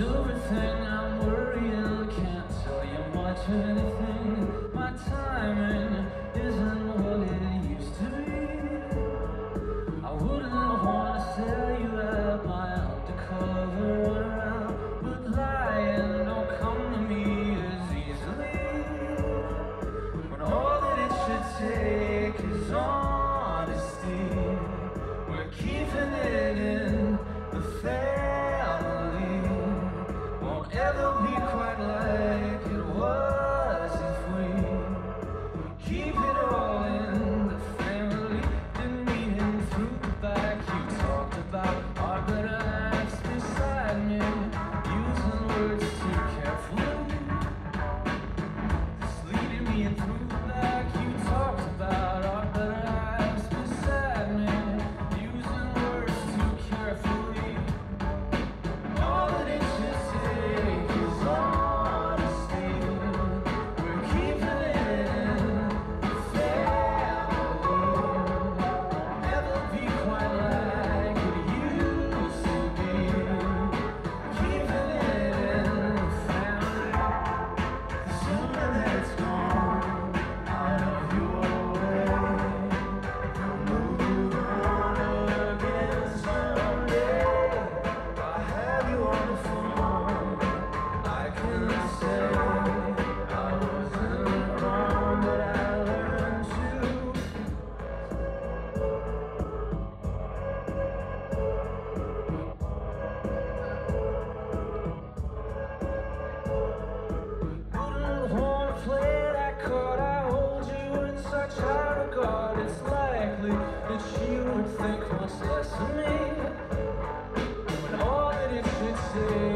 everything. I'm worrying. Can't tell you much of anything. My time melody that you would think much less of me when all that it that is say.